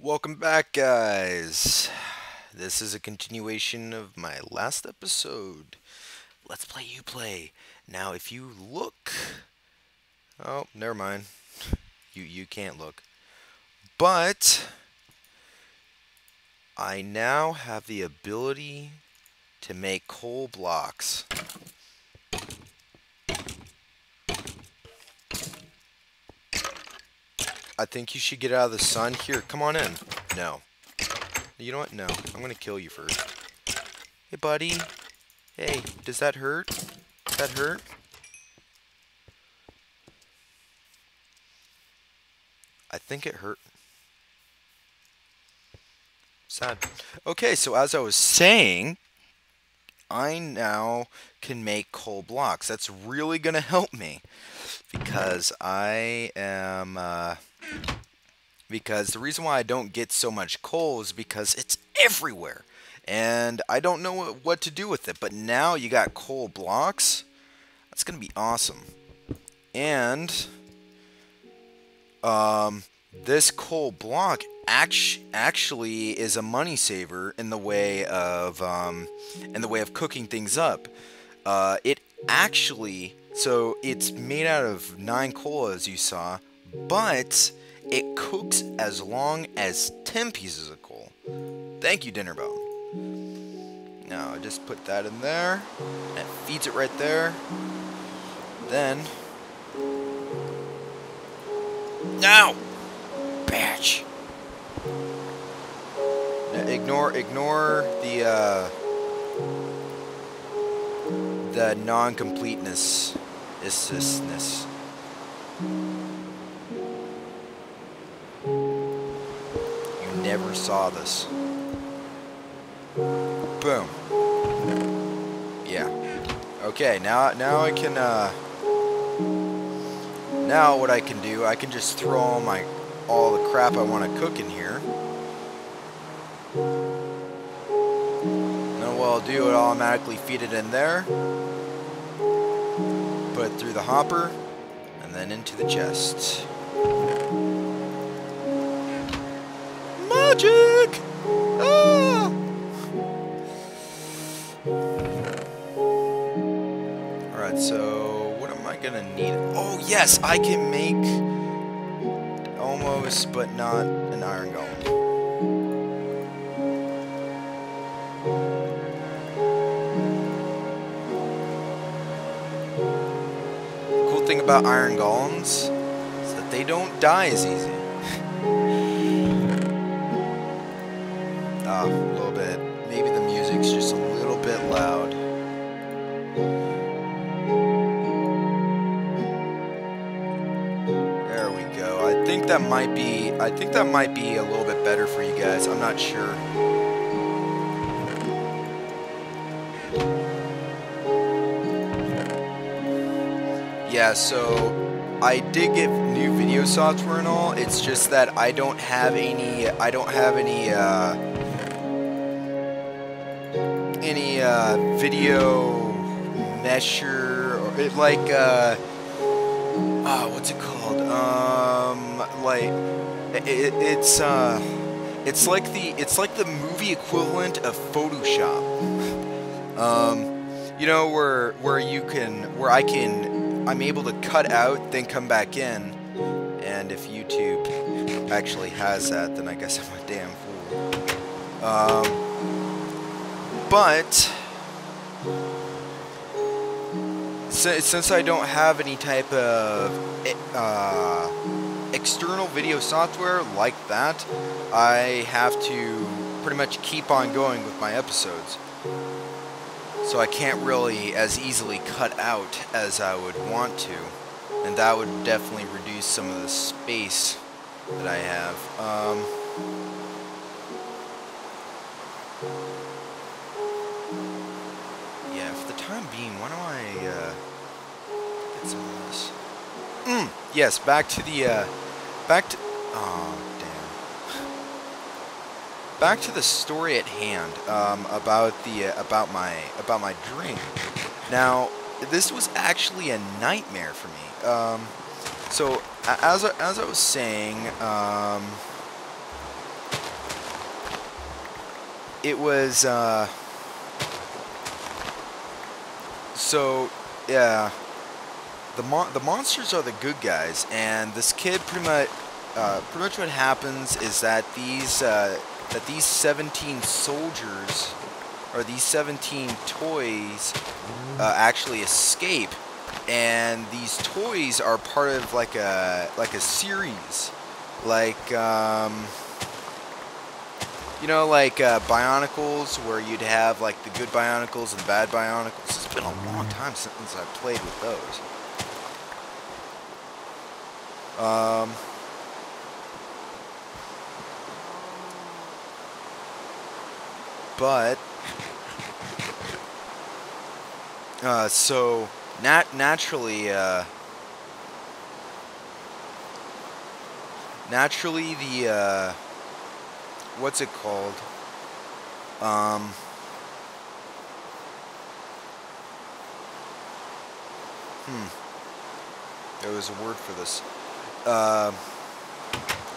Welcome back, guys. This is a continuation of my last episode. Let's play you play. Now, if you look, oh, never mind. You you can't look. But I now have the ability to make coal blocks. I think you should get out of the sun. Here, come on in. No. You know what? No. I'm going to kill you first. Hey, buddy. Hey, does that hurt? Does that hurt? I think it hurt. Sad. Okay, so as I was saying, I now can make coal blocks. That's really going to help me because I am... Uh, because the reason why I don't get so much coal is because it's everywhere. And I don't know what to do with it. But now you got coal blocks. That's going to be awesome. And um, this coal block act actually is a money saver in the way of um, in the way of cooking things up. Uh, it actually so it's made out of nine coal as you saw, but it cooks as long as 10 pieces of coal. Thank you, Dinnerbone. Now, I just put that in there. And it feeds it right there. Then... Now! Batch! Ignore, ignore the, uh... The non-completeness. Istness. never saw this. Boom. Yeah. Okay, now now I can uh now what I can do, I can just throw all my all the crap I want to cook in here. Then what I'll do, it automatically feed it in there. Put through the hopper and then into the chest. magic! Ah! Alright, so what am I gonna need? Oh, yes, I can make almost, but not an iron golem. About iron golems is that they don't die as easy. ah, a little bit. Maybe the music's just a little bit loud. There we go. I think that might be I think that might be a little bit better for you guys. I'm not sure. Yeah, so I did get new video software and all. It's just that I don't have any I don't have any uh any uh, video mesher or it like uh, uh, what's it called? Um, like it, it's uh, it's like the it's like the movie equivalent of Photoshop. Um, you know where where you can where I can I'm able to cut out then come back in, and if YouTube actually has that, then I guess I'm a damn fool. Um, but since I don't have any type of uh, external video software like that, I have to pretty much keep on going with my episodes. So I can't really as easily cut out as I would want to. And that would definitely reduce some of the space that I have. Um, beam. Why don't I uh, get some of this? Mm, yes, back to the, uh, back to, damn. Back to the story at hand um, about the, uh, about my, about my dream. Now, this was actually a nightmare for me. Um, so, as I, as I was saying, um, it was, uh, so, yeah, the mon the monsters are the good guys, and this kid pretty much, uh, pretty much what happens is that these, uh, that these 17 soldiers, or these 17 toys, uh, actually escape, and these toys are part of like a, like a series, like, um, you know, like uh, Bionicles, where you'd have like the good Bionicles and the bad Bionicles. It's been a long time since I've played with those. Um, but uh, so nat naturally, uh, naturally the uh, what's it called? Um, hmm. There was a word for this. Uh,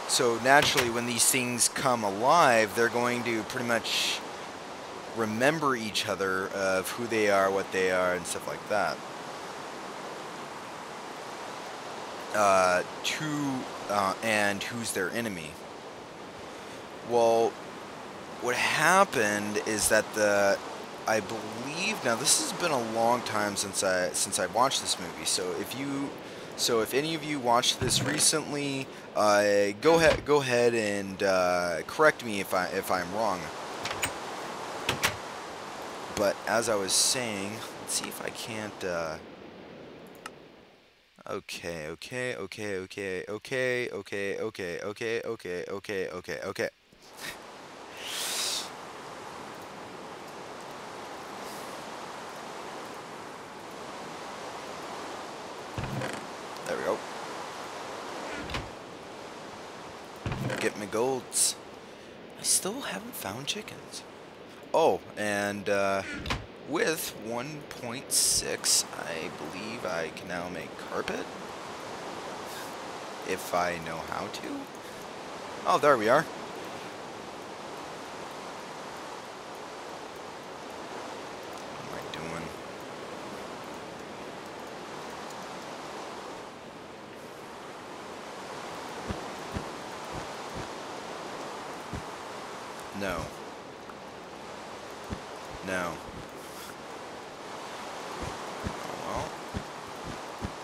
so naturally, when these things come alive, they're going to pretty much remember each other of who they are, what they are, and stuff like that. Uh, to uh, and who's their enemy. Well, what happened is that the I believe now this has been a long time since I since I watched this movie. So if you so if any of you watched this recently, uh, go ahead go ahead and uh, correct me if I if I'm wrong. But as I was saying, let's see if I can't. Uh, okay, okay, okay, okay, okay, okay, okay, okay, okay, okay, okay, okay. There we go. Get my golds. I still haven't found chickens. Oh, and uh, with 1.6, I believe I can now make carpet. If I know how to. Oh, there we are. What am I doing? No. No. Well.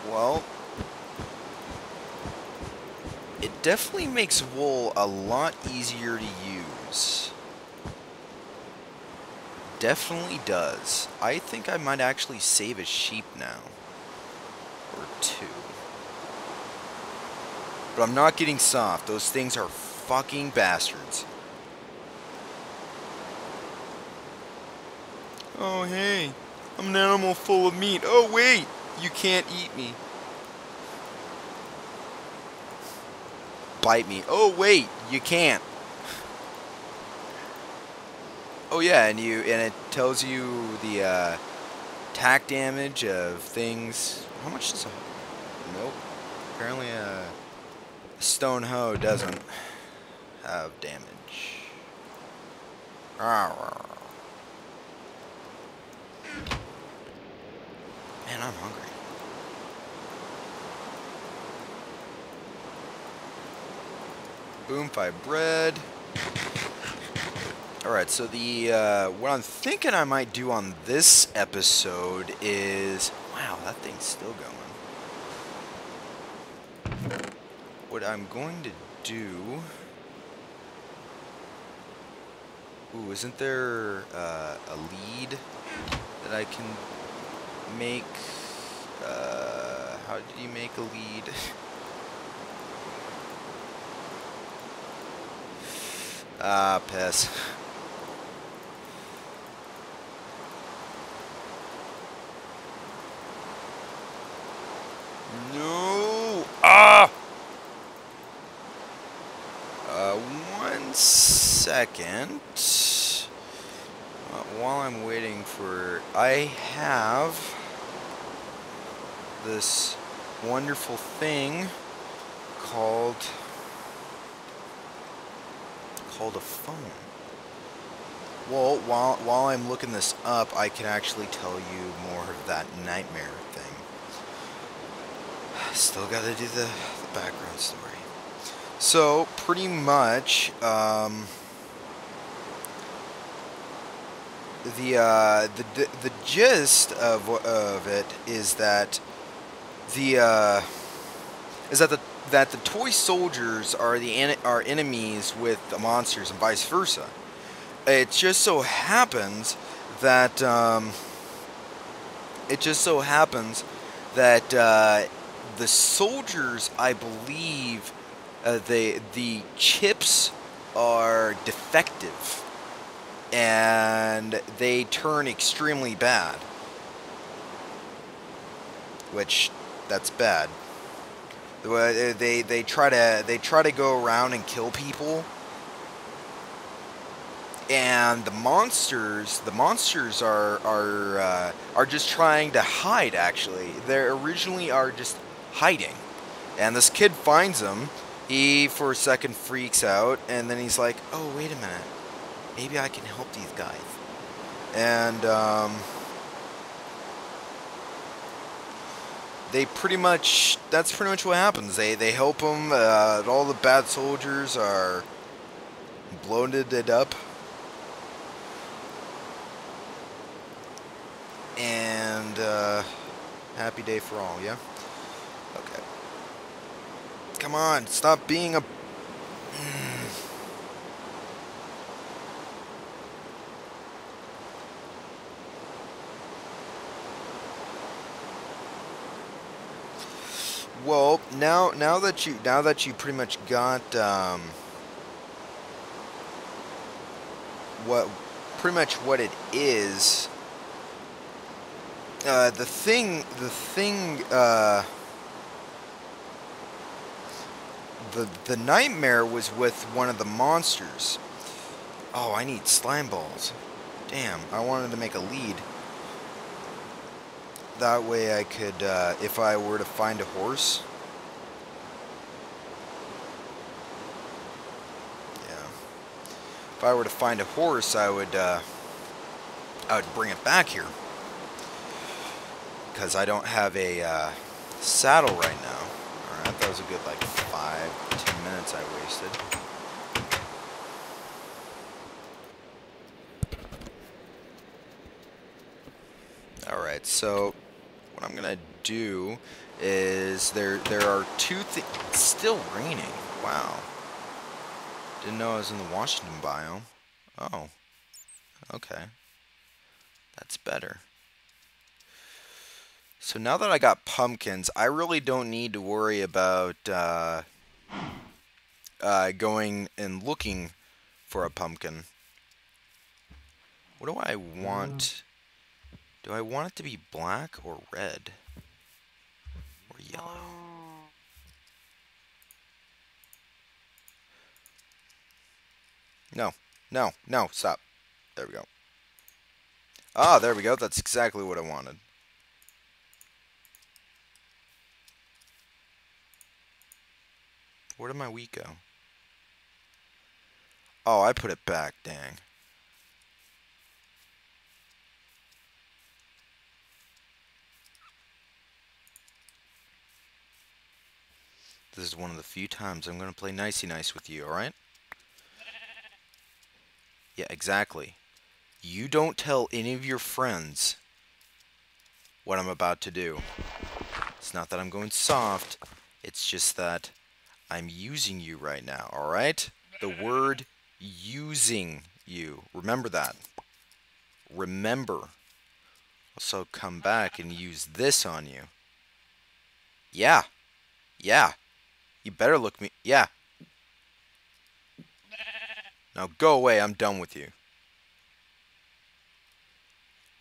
Well. It definitely makes wool a lot easier to use. Definitely does. I think I might actually save a sheep now. Or two. But I'm not getting soft. Those things are fucking bastards. Oh, hey. I'm an animal full of meat. Oh, wait. You can't eat me. Bite me. Oh, wait. You can't. Oh, yeah, and you and it tells you the uh, attack damage of things. How much does a... Nope. Apparently a stone hoe doesn't have damage. Man, I'm hungry. Boom, five bread. Alright, so the, uh, what I'm thinking I might do on this episode is, wow, that thing's still going. What I'm going to do, ooh, isn't there, uh, a lead that I can make, uh, how do you make a lead? ah, piss. No! Ah! Uh, one second. While I'm waiting for... I have this wonderful thing called... called a phone. Well, while, while I'm looking this up, I can actually tell you more of that nightmare thing. Still gotta do the, the background story. So, pretty much, um, the, uh, the, the, the gist of, of it is that the, uh, is that the, that the toy soldiers are the, are enemies with the monsters and vice versa it just so happens that um, it just so happens that uh, the soldiers, I believe, uh, the chips are defective and they turn extremely bad, which that's bad. They they try to they try to go around and kill people. And the monsters the monsters are are uh, are just trying to hide actually. They originally are just hiding. And this kid finds them. He for a second freaks out. And then he's like oh wait a minute. Maybe I can help these guys. And um, they pretty much that's pretty much what happens they they help them uh, all the bad soldiers are bloated it up and uh, happy day for all, yeah? Okay. Come on, stop being a... Well, now now that you now that you pretty much got um, what pretty much what it is uh, the thing, the thing, uh, the the nightmare was with one of the monsters. Oh, I need slime balls. Damn, I wanted to make a lead. That way I could, uh, if I were to find a horse. Yeah. If I were to find a horse, I would, uh, I would bring it back here because I don't have a uh, saddle right now. Alright, that was a good like five, ten minutes I wasted. Alright, so what I'm gonna do is there there are two things still raining. Wow. Didn't know I was in the Washington biome. Oh. Okay. That's better. So now that I got pumpkins, I really don't need to worry about uh, uh, going and looking for a pumpkin. What do I want? Do I want it to be black or red? Or yellow? No, no, no, stop. There we go. Ah, there we go. That's exactly what I wanted. Where did my wheat go? Oh, I put it back, dang. This is one of the few times I'm going to play nicey nice with you, alright? Yeah, exactly. You don't tell any of your friends what I'm about to do. It's not that I'm going soft, it's just that I'm using you right now, all right? The word using you. Remember that. Remember. Also come back and use this on you. Yeah. Yeah. You better look me. Yeah. Now go away. I'm done with you.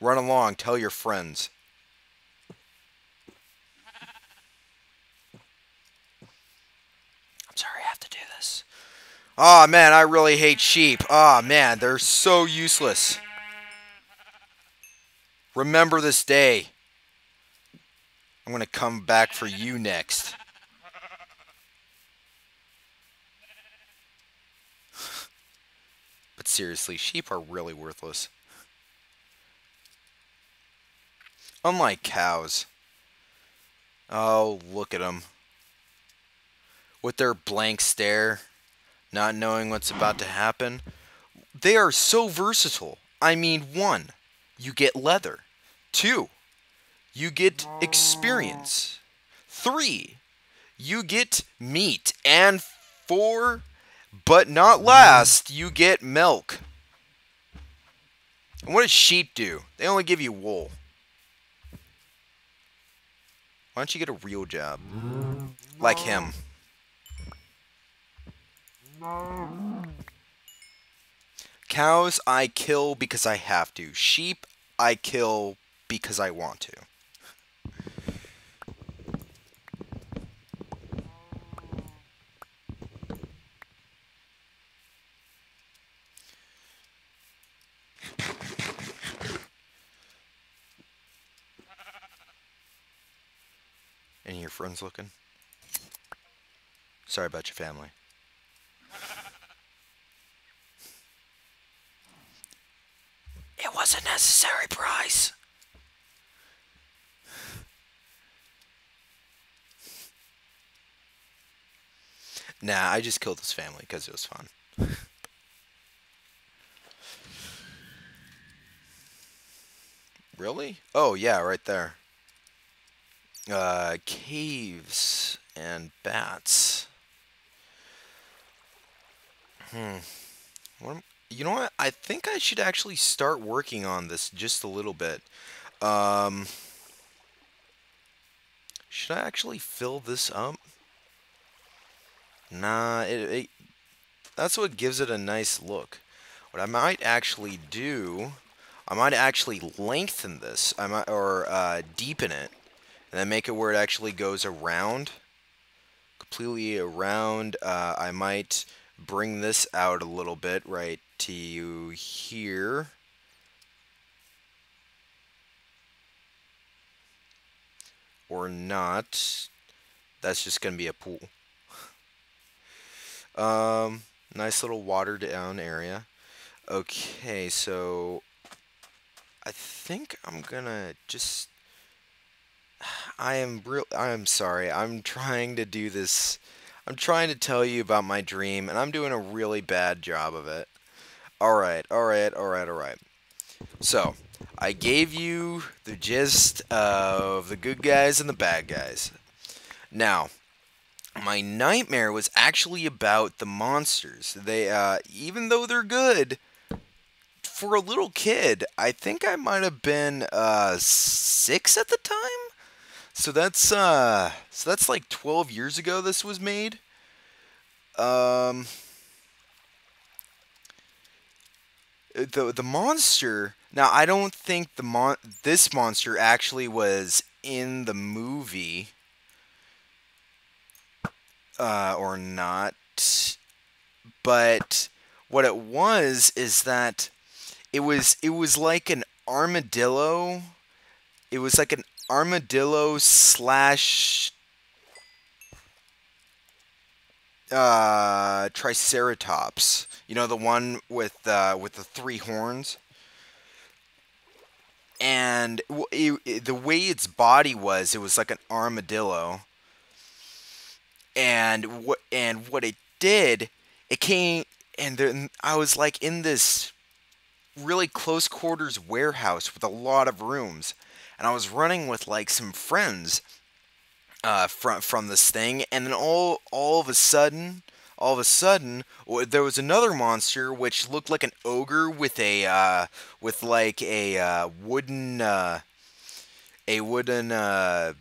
Run along. Tell your friends. I'm sorry I have to do this. Aw, oh man, I really hate sheep. Oh man, they're so useless. Remember this day. I'm going to come back for you next. But seriously, sheep are really worthless. Unlike cows. Oh, look at them. With their blank stare, not knowing what's about to happen. They are so versatile. I mean, one, you get leather. Two, you get experience. Three, you get meat. And four, but not mm. last, you get milk. And what does sheep do? They only give you wool. Why don't you get a real job? Like him. Cows I kill because I have to. Sheep I kill because I want to. Any of your friends looking? Sorry about your family. It was a necessary, price. Nah, I just killed his family because it was fun. really? Oh, yeah, right there. Uh, caves and bats. Hmm. What am, you know what? I think I should actually start working on this just a little bit. Um, should I actually fill this up? Nah, it, it, that's what gives it a nice look. What I might actually do, I might actually lengthen this, I might or uh, deepen it, and then make it where it actually goes around, completely around. Uh, I might bring this out a little bit right to you here. Or not. That's just going to be a pool. um, nice little watered down area. Okay, so I think I'm gonna just I am real I am sorry. I'm trying to do this I'm trying to tell you about my dream and I'm doing a really bad job of it. Alright, alright, alright, alright. So, I gave you the gist of the good guys and the bad guys. Now, my nightmare was actually about the monsters. They, uh, even though they're good, for a little kid, I think I might have been, uh, six at the time? So that's, uh, so that's like 12 years ago this was made. Um, the the monster. Now I don't think the mon this monster actually was in the movie, uh, or not. But what it was is that it was it was like an armadillo. It was like an armadillo slash uh, Triceratops. You know the one with uh, with the three horns. And it, it, the way its body was, it was like an armadillo. And what and what it did, it came and then I was like in this really close quarters warehouse with a lot of rooms, and I was running with like some friends uh, from from this thing, and then all all of a sudden, all of a sudden, there was another monster which looked like an ogre with a uh, with like a uh, wooden uh, a wooden uh,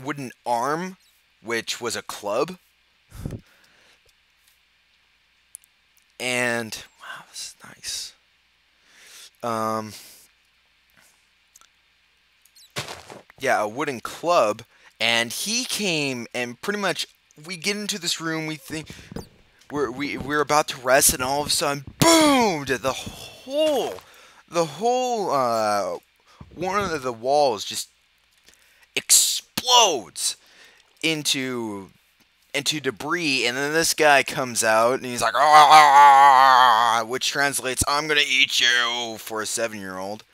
wooden arm, which was a club. And wow, this is nice. Um, yeah, a wooden club and he came and pretty much we get into this room. We think we're we we're about to rest, and all of a sudden, boom! The whole the whole uh, one of the walls just explodes into into debris, and then this guy comes out and he's like, ah, ah, ah, which translates I'm gonna eat you for a seven year old.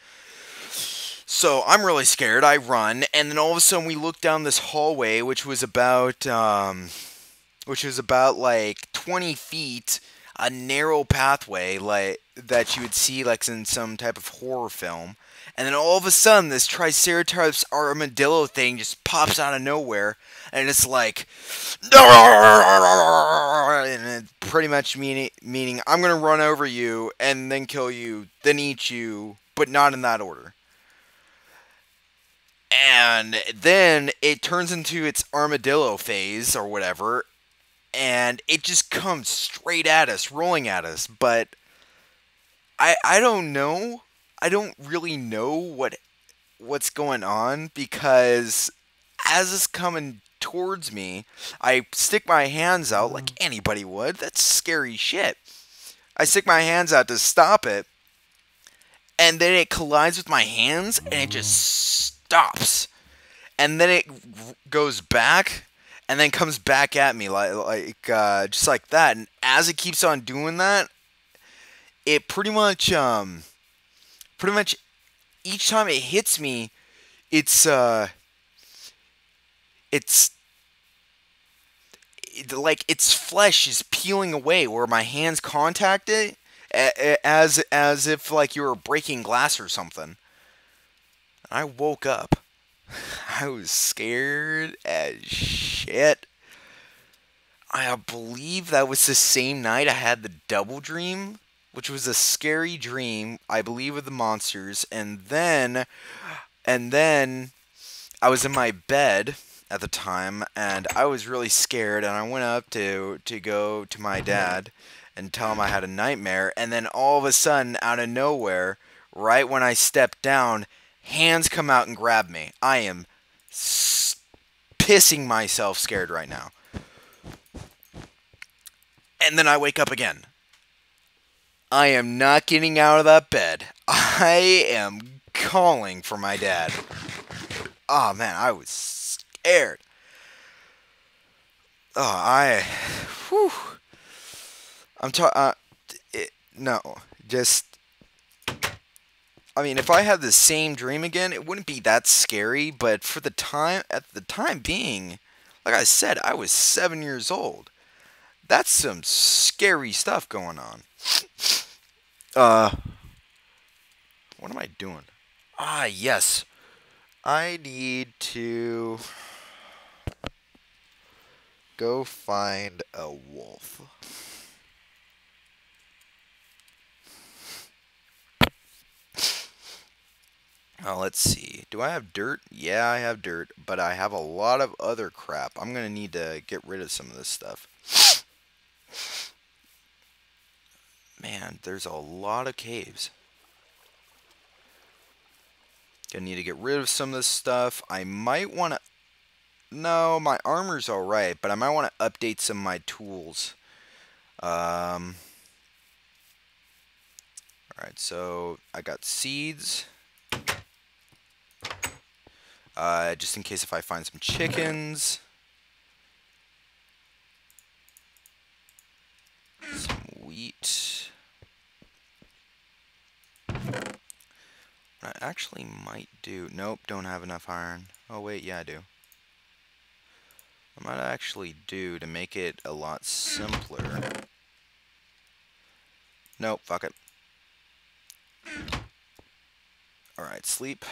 So I'm really scared. I run, and then all of a sudden we look down this hallway, which was about, um, which was about like 20 feet, a narrow pathway like that you would see like in some type of horror film. And then all of a sudden, this Triceratops armadillo thing just pops out of nowhere, and it's like, and it pretty much meaning meaning I'm gonna run over you and then kill you, then eat you, but not in that order. And then it turns into its armadillo phase or whatever, and it just comes straight at us, rolling at us. But I I don't know I don't really know what what's going on because as it's coming towards me, I stick my hands out like mm-hmm. anybody would. That's scary shit. I stick my hands out to stop it, and then it collides with my hands and it just. Stops. And then it goes back and then comes back at me like like uh, just like that. And as it keeps on doing that, it pretty much um pretty much each time it hits me, it's uh, it's it, like its flesh is peeling away where my hands contact it, as as if like you were breaking glass or something. I woke up. I was scared as shit. I believe that was the same night I had the double dream which was a scary dream, I believe, of the monsters. And then, and then I was in my bed at the time, and I was really scared. And I went up to to go to my dad and tell him I had a nightmare. And then all of a sudden, out of nowhere, right when I stepped down, hands come out and grab me. I am pissing myself scared right now. And then I wake up again. I am not getting out of that bed. I am calling for my dad. Oh man, I was scared. Oh, I. Whew. I'm talking. Uh, no, just. I mean, if I had the same dream again, it wouldn't be that scary. But for the time, at the time being, like I said, I was seven years old. That's some scary stuff going on. Uh, what am I doing? Ah, yes. I need to go find a wolf. Now let's see. Do I have dirt? Yeah, I have dirt, but I have a lot of other crap. I'm going to need to get rid of some of this stuff. Man, there's a lot of caves. Gonna need to get rid of some of this stuff. I might want to... No, my armor's alright, but I might want to update some of my tools. Um... Alright, so I got seeds. Uh, just in case if I find some chickens. Some wheat. What I actually might do... Nope, don't have enough iron. Oh, wait, yeah, I do. I might actually do to make it a lot simpler. Nope, fuck it. Alright, sleep.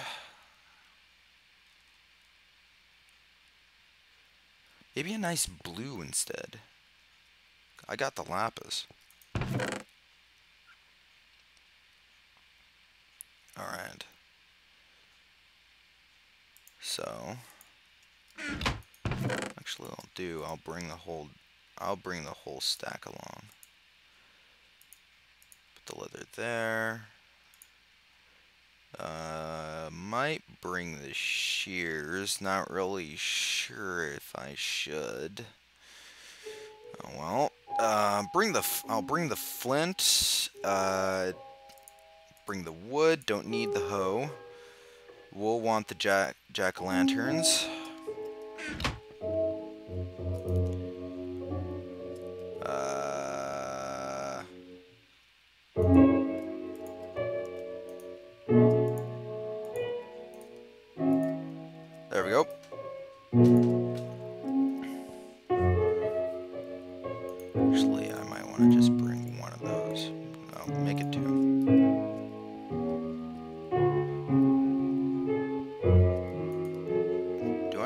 Maybe a nice blue instead. I got the lapis. Alright. So, actually I'll do, I'll bring the whole, I'll bring the whole stack along. Put the leather there. Uh, might bring the shears, not really sure if I should. Oh well. Uh, bring the, I'll bring the flint, uh, bring the wood, don't need the hoe. We'll want the jack jack-o'-lanterns. Uh,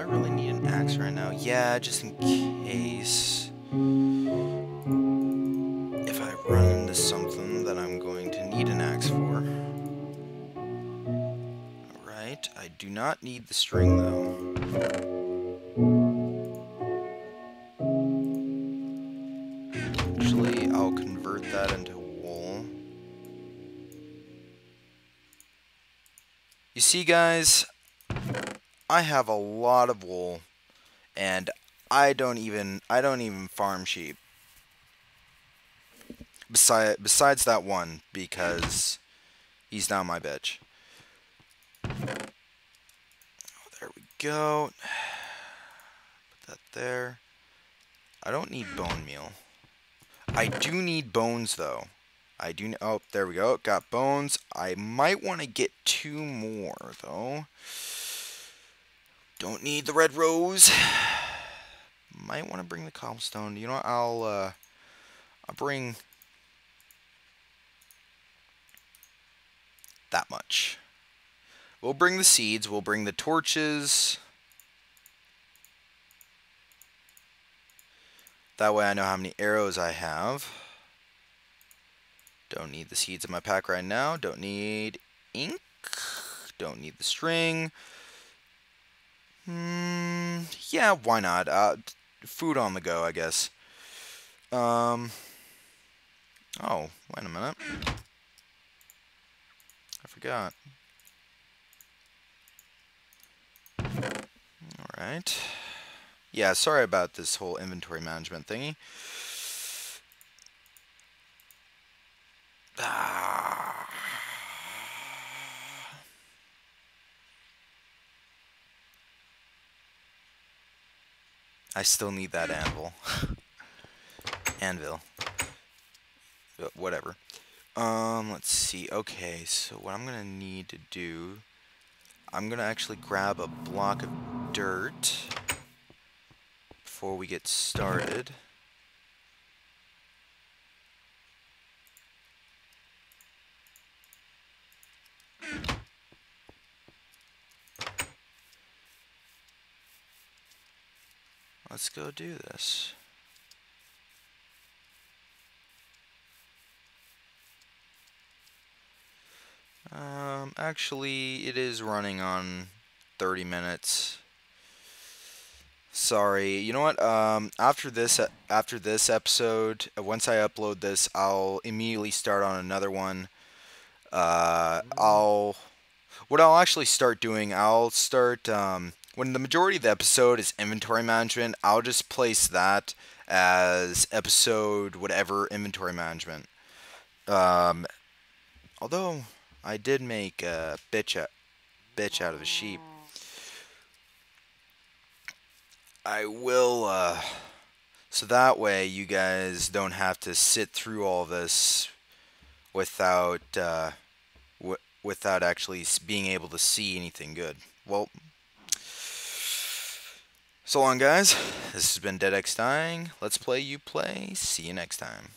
really need an axe right now? Yeah, just in case. If I run into something that I'm going to need an axe for. Alright, I do not need the string though. Actually I'll convert that into wool. You see guys, I have a lot of wool and I don't even I don't even farm sheep. Besides besides that one because he's not my bitch. Oh, there we go. Put that there. I don't need bone meal. I do need bones though. I do, oh, there we go, got bones. I might want to get two more, though. Don't need the red rose. Might want to bring the cobblestone. You know what, I'll, uh, I'll bring that much. We'll bring the seeds, we'll bring the torches. That way I know how many arrows I have. Don't need the seeds in my pack right now. Don't need ink. Don't need the string. Hmm, yeah, why not? Uh, food on the go, I guess. Um, oh, wait a minute. I forgot. Alright. Yeah, sorry about this whole inventory management thingy. Ah. I still need that anvil. Anvil. Whatever. Um, let's see. Okay, so what I'm going to need to do... I'm going to actually grab a block of dirt before we get started. Let's go do this. Um, actually, it is running on 30 minutes. Sorry. You know what? Um, after this, after this episode, once I upload this, I'll immediately start on another one. Uh, I'll, what I'll actually start doing, I'll start, um, when the majority of the episode is inventory management, I'll just place that as episode whatever inventory management. Um, although I did make a bitch out, bitch out of a sheep. I will, uh, so that way you guys don't have to sit through all this without, uh, without actually being able to see anything good. Well, so long, guys. This has been Deadxdying. Let's play, you play. See you next time.